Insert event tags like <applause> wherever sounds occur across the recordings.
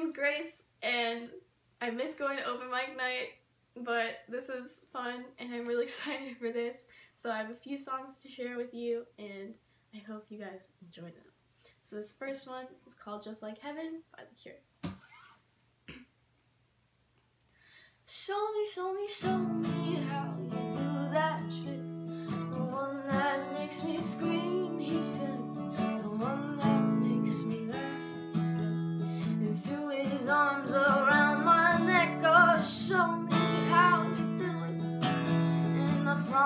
name's Grace, and I miss going to open mic night, but this is fun, and I'm really <laughs> excited for this. So I have a few songs to share with you, and I hope you guys enjoy them. So this first one is called Just Like Heaven by The Cure. <clears throat> show me, show me, show me.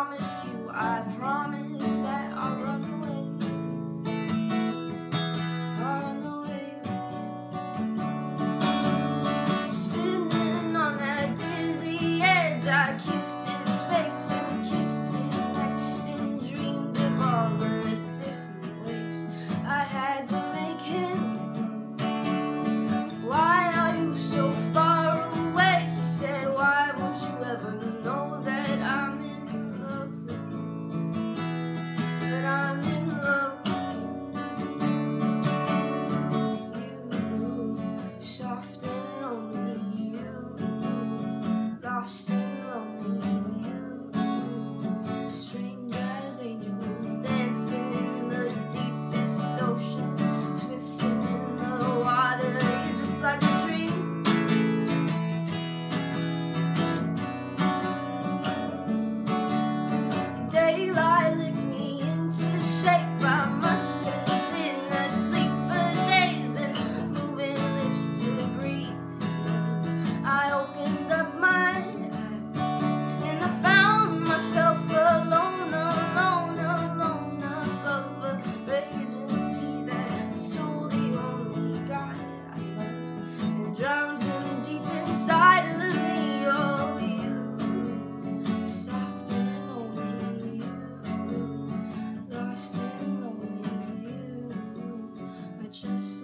promise you, I promise that I'll run away. precious